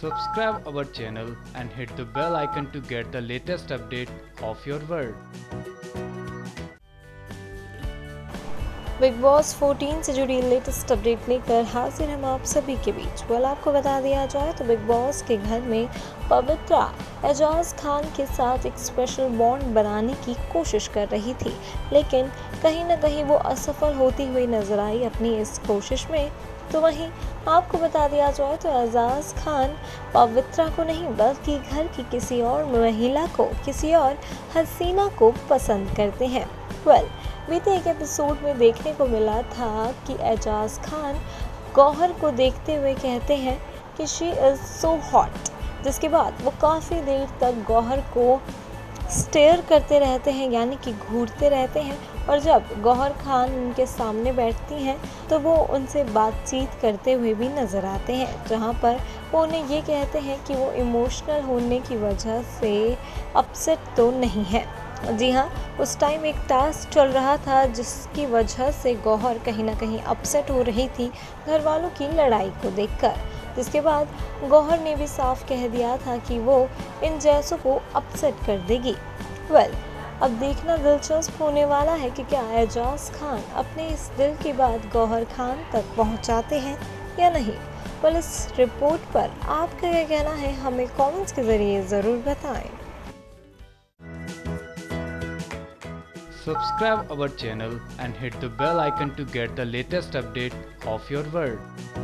Subscribe our channel and hit the bell icon to get the latest update of your world. Bigg Boss 14 से जुड़ी latest update लेकर हाजिर हम आप सभी के बीच। वेल आपको बता दिया जाए तो बिग बॉस के घर में पवित्रा एजाज खान के साथ एक स्पेशल बॉन्ड बनाने की कोशिश कर रही थी। लेकिन कहीं ना कहीं वो असफल होती हुई नज़र आई अपनी इस कोशिश में। तो वहीं आपको बता दिया जाए तो एजाज खान पवित्रा को नहीं, बल्कि घर की किसी और महिला को, किसी और हसीना को पसंद करते हैं। वेल बीते एक एपिसोड में देखने को मिला था कि एजाज खान गौहर को देखते हुए कहते हैं कि शी इज़ सो हॉट जिसके बाद वो काफ़ी देर तक गौहर को स्टेयर करते रहते हैं, यानी कि घूरते रहते हैं और जब गौहर खान उनके सामने बैठती हैं तो वो उनसे बातचीत करते हुए भी नज़र आते हैं, जहाँ पर वो उन्हें ये कहते हैं कि वो इमोशनल होने की वजह से अपसेट तो नहीं है। जी हाँ उस टाइम एक टास्क चल रहा था, जिसकी वजह से गौहर कहीं ना कहीं अपसेट हो रही थी घर वालों की लड़ाई को देखकर। जिसके बाद गौहर ने भी साफ़ कह दिया था कि वो इन जैसों को अपसेट कर देगी। वेल well, अब देखना दिलचस्प होने वाला है कि क्या एजाज खान अपने इस दिल की बात गौहर खान तक पहुंचाते हैं या नहीं। वेल इस रिपोर्ट पर आपका क्या कहना है हमें कमेंट्स के ज़रिए ज़रूर बताएँ। Subscribe our channel and hit the bell icon to get the latest update of your world.